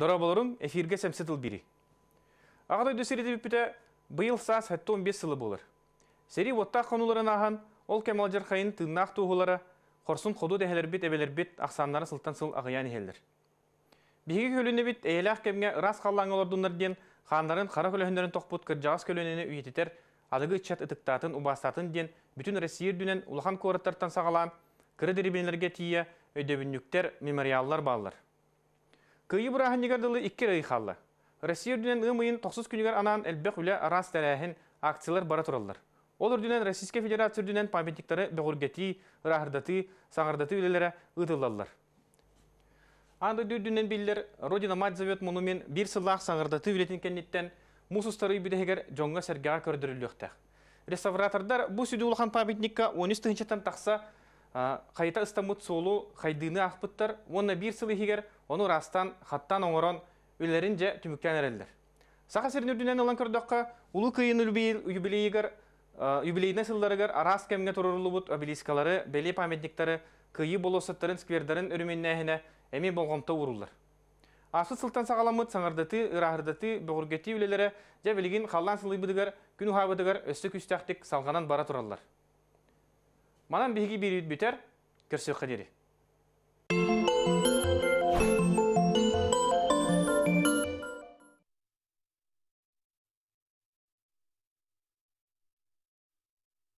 Дораболорун эфирге сәмсетіл бири. Ағадай дөсіреті бүпіті бұйыл саас 15 сылы болыр. Сери отта қонуларын аған, ол кемалжар қайын тыңнақ туғылары, қорсын қоду дәхелер бит әбелер бит ақсаннары сылтан сыл ағыян елдер. Биһиги көлүнө бит эйлах кемге рас қаллаң олордунар ден хандарын қара көлөһүндөрүн тохпут кыржагас көлөнүнө үйетитер адыгы чат ытыктатын убастатын ден бүтүн Россия дүнен улахан кораттартан сагалаан кыры дерибенлерге тие өйдөбүннүктер мемориаллар баалар. Кыйы бурахан негардылы икки рыйхалла. Россия дүнен ымыйын токсуз күнігер анан элбек үле арас тәрәһин акциялар бара тураллар. Ол үрдүнен Российская Федерация үрдүнен памятниктары бөгүргети, ырахырдаты, саңардаты үлелері ытылалар. Анда дүрдүнен биллер Родина мать зовет монумен бир сыллах саңардаты үлетин кенниттен мусустары бидегер жоңга сергага көрдүрүлүктәк. Реставратордар бу сүдү улхан памятникка 13 тынчатан такса қайта ыстамыт солу қайдыны ақпыттар, оны бир сылы хигер, оны растан, хаттан оңырон, үлерін же түміктен әрелдер. Сақа серін үрдінен олан көрдіққа, ұлы күйін юбилейгер, юбилейіне сылдарыгар арас кемге тұрырлы бұд обелискалары, бәле памятниктары, күйі болосыттарын, сквердарын өріменнәхіне әме болғымта ұрулар. Асы сылтан сағаламыт саңардаты, ырахырдаты, бұғыргеті үлелері, жа білген қалдан сылы бұдығар, күн ұхабыдығар өсті күстәқтік салғанан бара тұралар. Манан биһиги бири бүтер, көрсөк